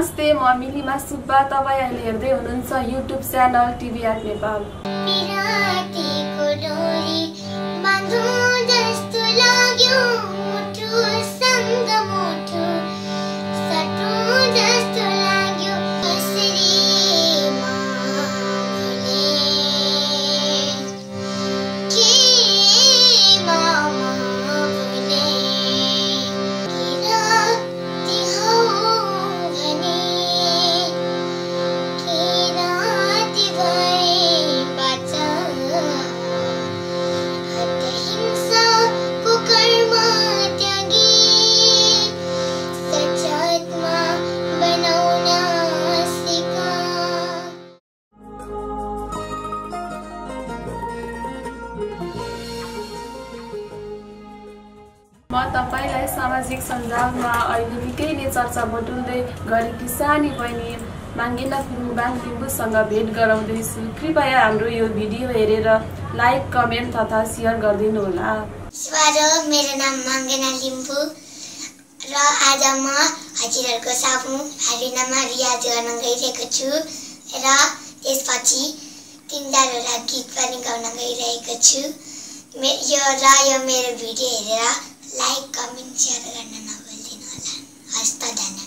नमस्ते म मिलिमा सुब्बा तपाईँ अहिले हेर्दै हुनुहुन्छ YouTube channel TV at Nepal. म तपाईँलाई सामाजिक सञ्जालमा अहिले निकै नै चर्चा बटुल्दै गरेकी सानी बहिनी माङ्गेला फिङबाङ लिम्बूसँग भेट गराउँदैछु कृपया हाम्रो यो भिडियो हेरेर लाइक कमेन्ट तथा सेयर गरिदिनु होला मेरो नाम माङ्गेना लिम्बू र आज म हजुरहरूको साफु भारिनामा रियाज गर्न गइरहेको छु र त्यसपछि तिन चारवटा गीत पनि गाउन गइरहेको छु। मे यो र यो मेरो भिडियो हेरेर लाइक कमेन्ट शेयर गर्न नबोल्दैन हस्त धन्यवाद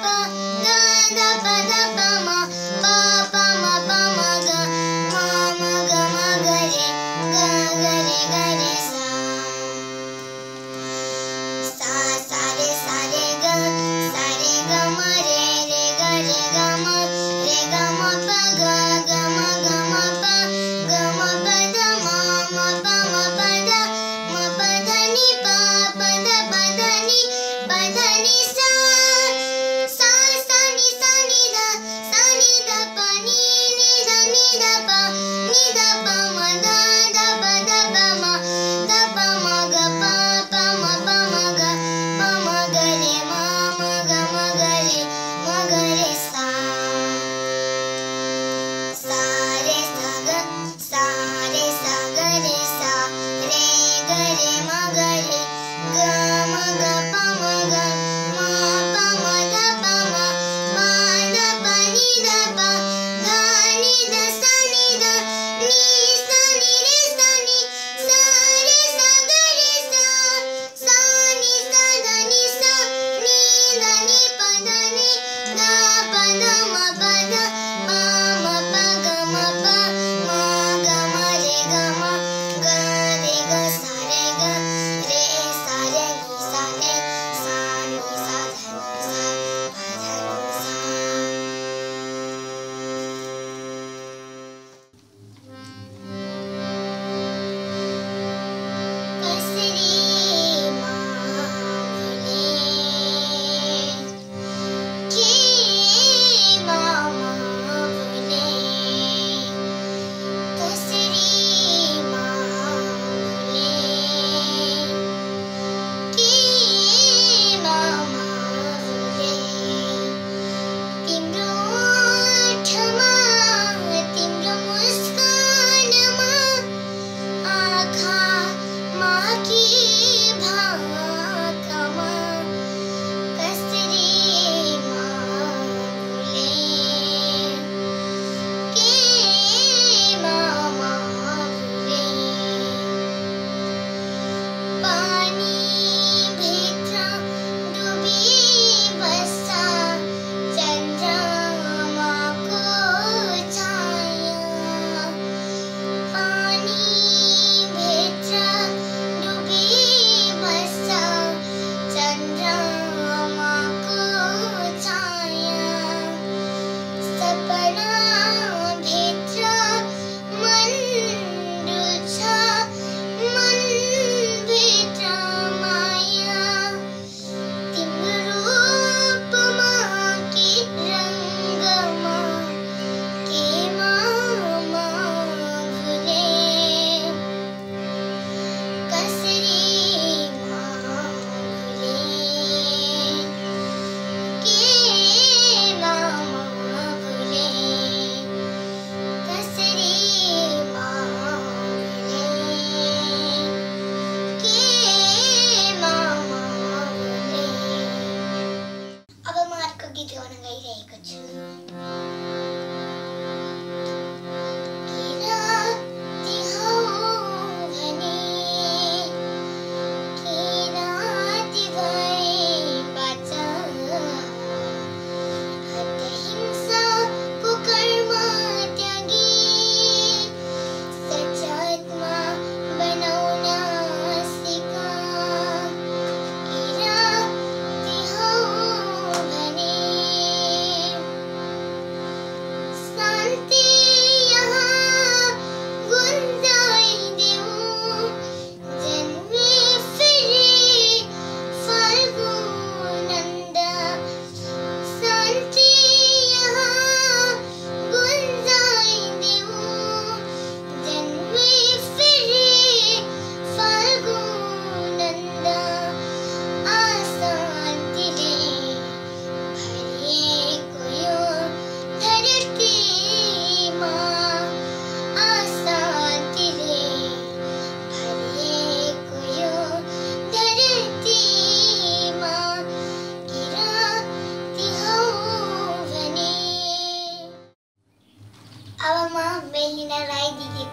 かな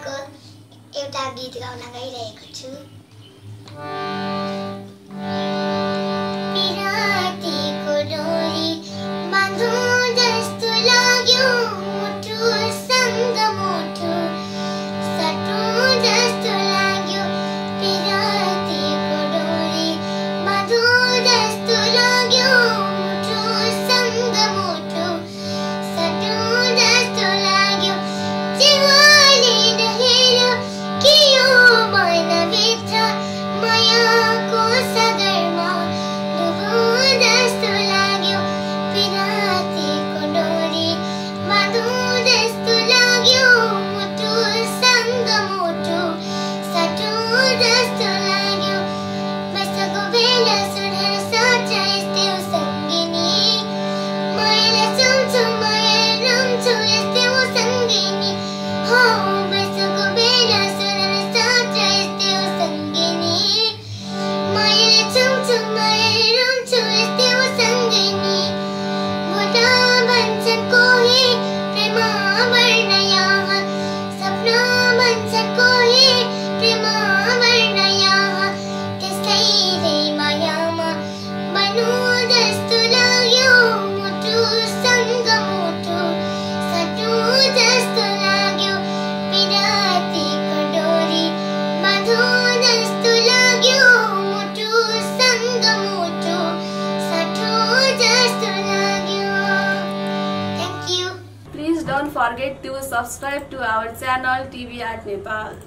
गीतको एउटा गीत गाउन गइरहेको छु subscribe to our channel TV at Nepal.